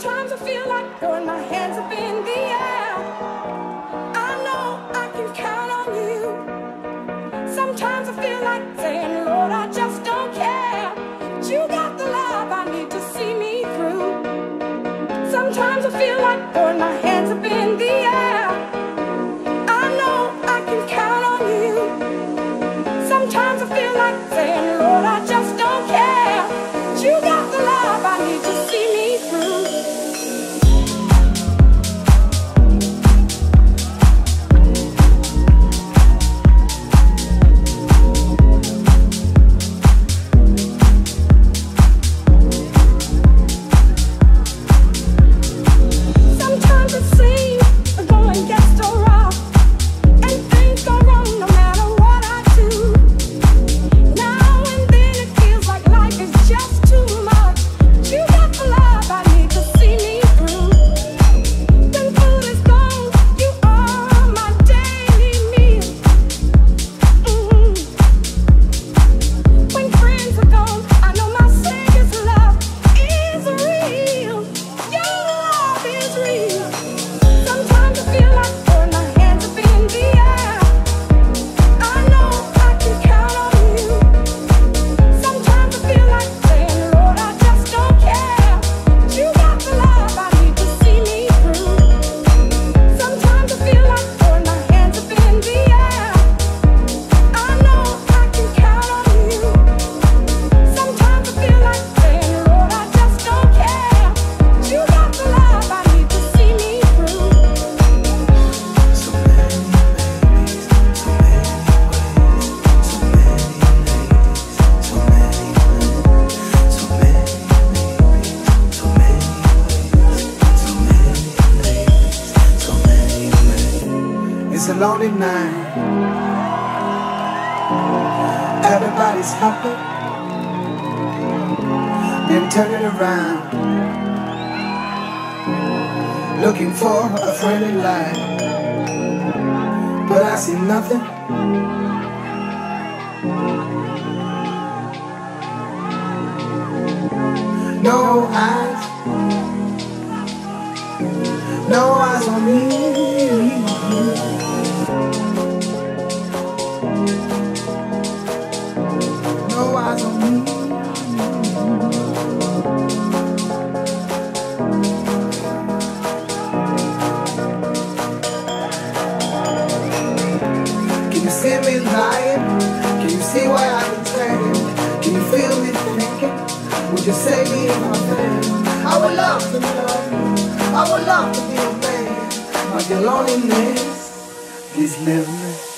Sometimes I feel like throwing my hands up in the air. I know I can count on you. Sometimes I feel like saying, Lord, I just don't care. But you got the love I need to see me through. Sometimes I feel like throwing my hands up in lonely night. Everybody's happy, then turn it around. Looking for a friendly light, but I see nothing. No eyes, no eyes on me. would you say to my fans? I would love to love you. I would love to be a man. But your loneliness is living.